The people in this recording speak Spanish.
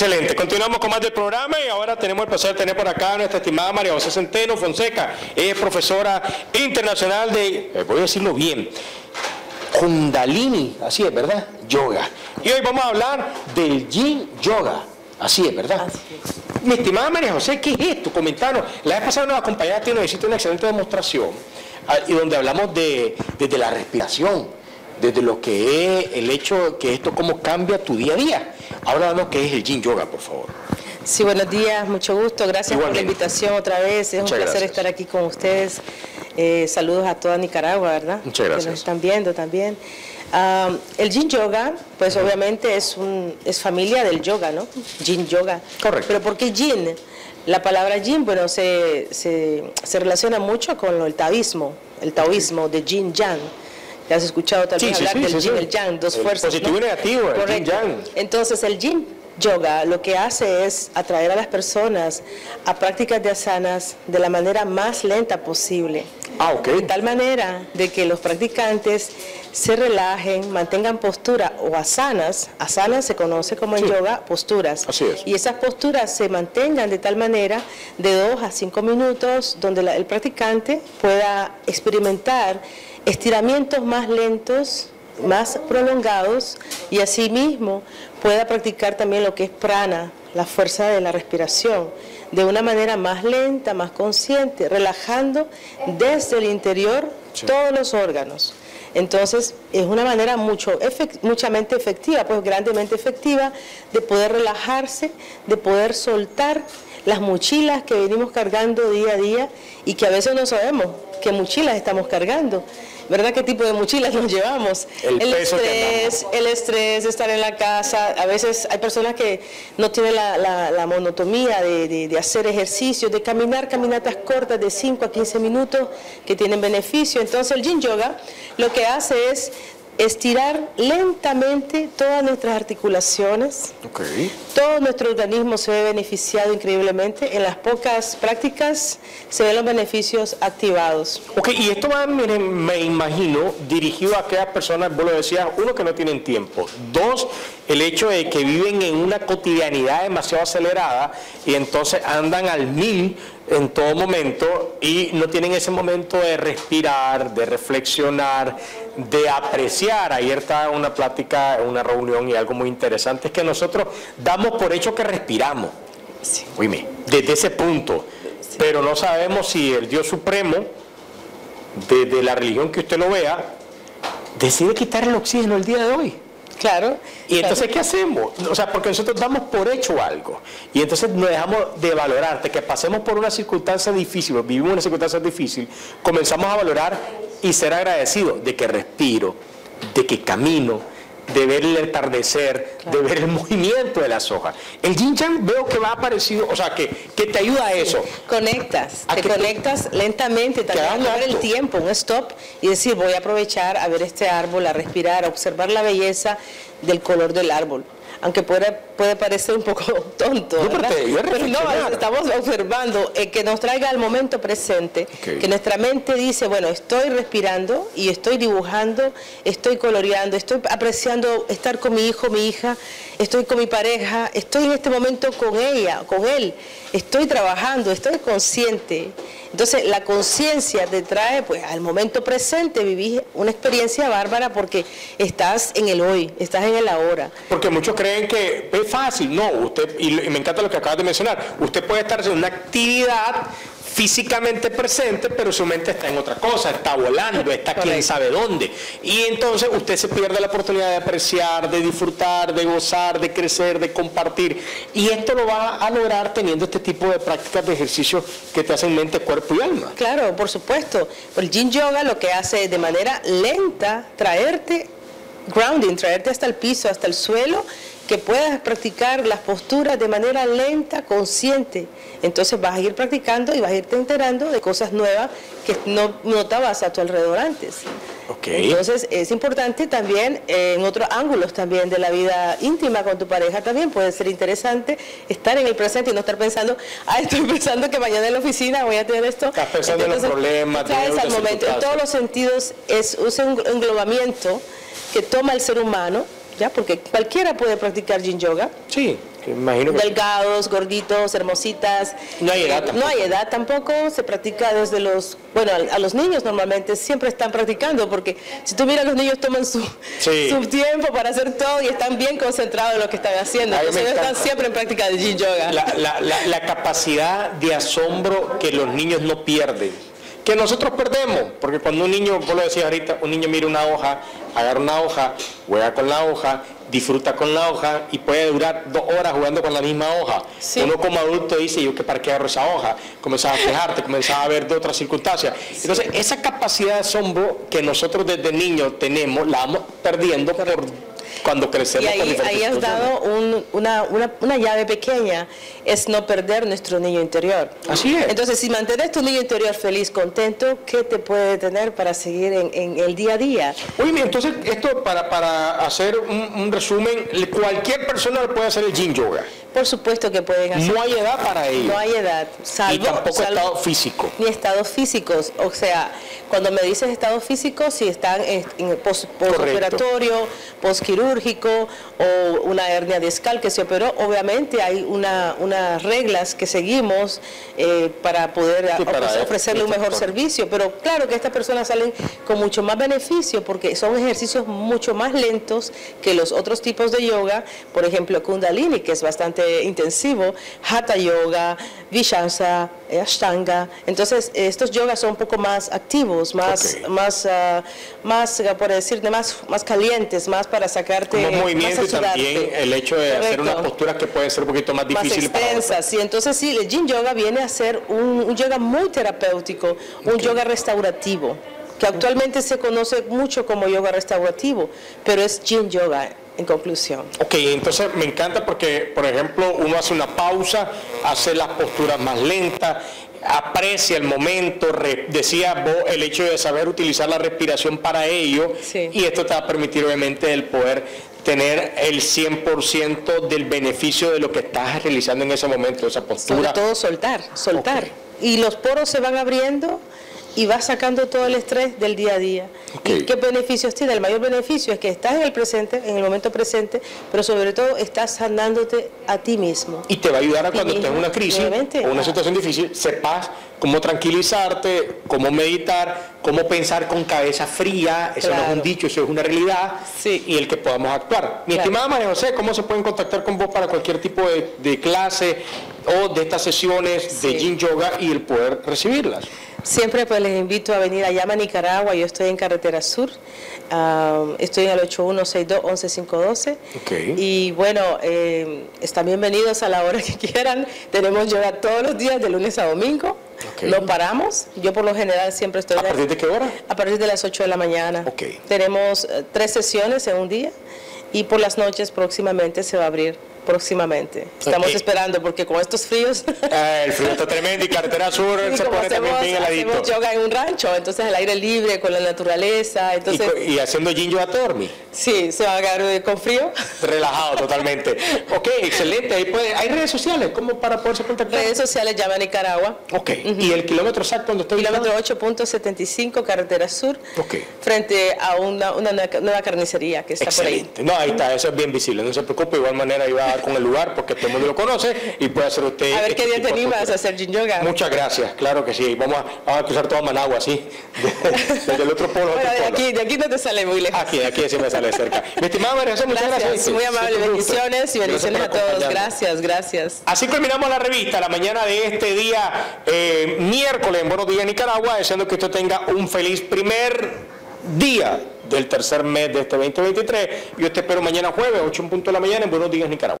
Excelente, continuamos con más del programa y ahora tenemos el placer de tener por acá a nuestra estimada María José Centeno Fonseca. Ella es profesora internacional de, eh, voy a decirlo bien, Kundalini, así es, ¿verdad? Yoga. Y hoy vamos a hablar del Yin Yoga. Así es, ¿verdad? Mi estimada María José, ¿qué es esto? Comentanos. La vez pasada nos acompañaste y nos hiciste una excelente demostración ah, y donde hablamos de, desde la respiración, desde lo que es el hecho que esto cómo cambia tu día a día. Ahora danos qué es el Yin Yoga, por favor. Sí, buenos días, mucho gusto. Gracias por la Igualmente. invitación otra vez. Es Muchas un placer gracias. estar aquí con ustedes. Eh, saludos a toda Nicaragua, ¿verdad? Muchas Que gracias. nos están viendo también. Ah, el Yin Yoga, pues obviamente es, un, es familia del yoga, ¿no? Yin Yoga. Correcto. Pero ¿por qué Yin? La palabra Yin, bueno, se, se, se relaciona mucho con el taoísmo, el taoísmo de Yin Yang. ¿Te has escuchado también Sí, hablar sí, del sí, Yin sí. y el Yang, dos El fuerzas? positivo y negativo, el Yin Correcto. Yang. Entonces el Yin Yoga lo que hace es atraer a las personas a prácticas de asanas de la manera más lenta posible. Ah, ok. De tal manera de que los practicantes se relajen, mantengan postura o asanas. Asanas se conoce como en Sí. yoga posturas. Así es. Y esas posturas se mantengan de tal manera de dos a cinco minutos donde la- el practicante pueda experimentar estiramientos más lentos, más prolongados y asimismo pueda practicar también lo que es prana, la fuerza de la respiración, de una manera más lenta, más consciente, relajando desde el interior todos los órganos. Entonces, es una manera mucho efec- muchamente efectiva, pues grandemente efectiva, de poder relajarse, de poder soltar las mochilas que venimos cargando día a día y que a veces no sabemos qué mochilas estamos cargando. ¿Verdad? ¿Qué tipo de mochilas nos llevamos? El peso que estrés, el estrés de estar en la casa. A veces hay personas que no tienen la, la- la monotomía de, de- de hacer ejercicios, de caminar caminatas cortas de 5 a 15 minutos que tienen beneficio. Entonces el Yin Yoga lo que hace es estirar lentamente todas nuestras articulaciones, Ok. todo nuestro organismo se ve beneficiado increíblemente. En las pocas prácticas se ven los beneficios activados. Ok, y esto va, miren, me imagino, dirigido a aquellas personas, vos lo decías, uno, que no tienen tiempo. Dos, el hecho de que viven en una cotidianidad demasiado acelerada y entonces andan al mil en todo momento y no tienen ese momento de respirar, de reflexionar, de apreciar. Ayer estaba una plática, una reunión y algo muy interesante es que nosotros damos por hecho que respiramos. Oíme, desde ese punto. Pero no sabemos si el Dios Supremo, desde la religión que usted lo vea, decide quitar el oxígeno el día de hoy. Claro. Y entonces, ¿qué hacemos? O sea, porque nosotros damos por hecho algo. Y entonces nos dejamos de valorar, de que pasemos por una circunstancia difícil, vivimos una circunstancia difícil, comenzamos a valorar y ser agradecidos de que respiro, de que camino, de ver el atardecer, de ver el movimiento de las hojas. El Yin Yang veo que va aparecido, o sea, que, que te ayuda a eso. Conectas, ¿A te tú- conectas lentamente, también a el tiempo, un stop y decir voy a aprovechar a ver este árbol, a respirar, a observar la belleza del color del árbol. Aunque puede, puede parecer un poco tonto, te ayuda a Pero no, estamos observando eh, que nos traiga al momento presente, que nuestra mente dice, bueno, estoy respirando y estoy dibujando, estoy coloreando, estoy apreciando estar con mi hijo, mi hija, estoy con mi pareja, estoy en este momento con ella, con él, estoy trabajando, estoy consciente. Entonces la conciencia te trae pues al momento presente, vivís una experiencia bárbara porque estás en el hoy, estás en el ahora. Porque muchos creen que es fácil. No, usted, y, me encanta lo que acabas de mencionar, usted puede estar haciendo una actividad físicamente presente, pero su mente está en otra cosa, está volando, está quién sabe dónde. Y entonces usted se pierde la oportunidad de apreciar, de disfrutar, de gozar, de crecer, de compartir. Y esto lo va a lograr teniendo este tipo de prácticas de ejercicio que te hacen mente, cuerpo y alma. Claro, por supuesto. El Yin Yoga lo que hace es de manera lenta traerte grounding, traerte hasta el piso, hasta el suelo, que puedas practicar las posturas de manera lenta, consciente. Entonces vas a ir practicando y vas a irte enterando de cosas nuevas que no notabas a tu alrededor antes. Ok. Entonces es importante también eh, en otros ángulos también de la vida íntima con tu pareja también puede ser interesante estar en el presente y no estar pensando, ah, estoy pensando que mañana en la oficina voy a tener esto. Estás pensando en los problemas, traes al momento. En todos los sentidos es, es un englobamiento que toma el ser humano ¿ya? Porque cualquiera puede practicar yin yoga. Sí, imagino que... Delgados, gorditos, hermositas. No hay edad tampoco. No hay edad tampoco, se practica desde los, bueno, a, los niños normalmente siempre están practicando, porque si tú miras, los niños toman su, Sí. su tiempo para hacer todo y están bien concentrados en lo que están haciendo. Entonces ellos están siempre en práctica de yin yoga. la, la- la- la capacidad de asombro que los niños no pierden, que nosotros perdemos, porque cuando un niño, vos lo decías ahorita, un niño mira una hoja, agarra una hoja, juega con la hoja, disfruta con la hoja y puede durar dos horas jugando con la misma hoja. Sí. Uno como adulto dice, yo que para qué agarro esa hoja, comenzaba a quejarte, comenzaba a ver de otras circunstancias. Entonces, esa capacidad de asombro que nosotros desde niños tenemos, la vamos perdiendo por cuando crecemos. Y con ahí, diferentes ahí has dado un- una, una- una llave pequeña, es no perder nuestro niño interior. Así es. Entonces, si mantienes tu niño interior feliz, contento, ¿qué te puede detener para seguir en, en el día a día? Mira, entonces esto para, para hacer un, un resumen, cualquier persona puede hacer el yin yoga. Por supuesto que pueden hacer. No hay edad para ello. No hay edad, salvo, y tampoco salvo- estado físico. ni estados físicos. O sea, cuando me dices estados físicos, si están en, en el pos- posquirúrgico o una hernia discal que se operó, obviamente hay una, unas reglas que seguimos eh, para poder Sí, para ofrecerle un mejor servicio. Pero claro que estas personas salen con mucho más beneficio porque son ejercicios mucho más lentos que los otros tipos de yoga, por ejemplo Kundalini, que es bastante intensivo, Hatha Yoga, Vishansa, eh, Ashtanga. Entonces, estos yogas son un poco más activos, más, más, ah, más, ah, por decirte, más, más calientes, más para sacarte. Como movimiento y más también el hecho de hacer una Correcto postura que puede ser un poquito más más difícil para otros. extensas. Y entonces sí, el Yin Yoga viene a ser un, un yoga muy terapéutico, un yoga restaurativo, que actualmente se conoce mucho como yoga restaurativo, pero es Yin Yoga en conclusión. Ok, entonces me encanta porque, por ejemplo, uno hace una pausa, hace las posturas más lentas, aprecia el momento, re- decía vos, el hecho de saber utilizar la respiración para ello, Sí. y esto te va a permitir obviamente el poder tener el 100% del beneficio de lo que estás realizando en ese momento, esa Sobre postura. todo soltar, soltar. Y los poros se van abriendo y vas sacando todo el estrés del día a día. Ok. ¿Y qué beneficios tiene? El mayor beneficio es que estás en el presente, en el momento presente, pero sobre todo estás sanándote a ti mismo. Y te va a ayudar a ti cuando estés en una crisis obviamente. o una situación difícil, sepas cómo tranquilizarte, cómo meditar, cómo pensar con cabeza fría, eso no es un Claro. dicho, eso es una realidad, Sí. y el que podamos actuar. Mi Claro. estimada María José, ¿cómo se pueden contactar con vos para cualquier tipo de, de clase o de estas sesiones de Sí. Yin Yoga y el poder recibirlas? Siempre pues les invito a venir a Llama, Nicaragua. Yo estoy en Carretera Sur. ah, estoy en el 8162-11512. Ok. Y bueno, eh, están bienvenidos a la hora que quieran. Tenemos yoga todos los días, de lunes a domingo. Ok. No paramos. Yo por lo general siempre estoy ¿A partir de qué hora? a partir de las 8 de la mañana. Tenemos eh, tres sesiones en un día y por las noches próximamente se va a abrir. Próximamente. Estamos esperando porque con estos fríos. Ah, el frío está tremendo y Carretera Sur se pone también hacemos, bien heladito. hacemos yoga en un rancho, entonces al aire libre, con la naturaleza, Y, entonces y haciendo Yin Yoga te dormís. sí, se va a eh, con frío. Relajado totalmente. Ok, excelente. Ahí puede- hay redes sociales, ¿cómo para poderse contactar? Redes sociales llama Nicaragua, Ok. ¿Y el kilómetro exacto donde está kilómetro ubicado? 8.75, carretera sur, Ok. frente a una, una nueva nueva carnicería que está por ahí. Excelente. No, ahí está, eso es bien visible. No se preocupe, de igual manera iba a con el lugar porque todo el mundo lo conoce y puede hacer usted. A ver qué este día te de animas a hacer yin yoga. Muchas gracias, claro que sí. Vamos a, vamos a cruzar toda Managua, sí. Desde el otro polo Bueno, de aquí, de aquí no te sale muy lejos. Aquí, aquí sí me sale cerca. Mi estimada María José, muchas gracias. Gracias, muy amable, bendiciones y bendiciones a todos. Gracias, gracias. Así culminamos la revista, la mañana de este día, eh, miércoles en Buenos Días Nicaragua, deseando que usted tenga un feliz primer día del tercer mes de este 2023. Yo te espero mañana jueves, 8 en punto de la mañana en Buenos Días Nicaragua.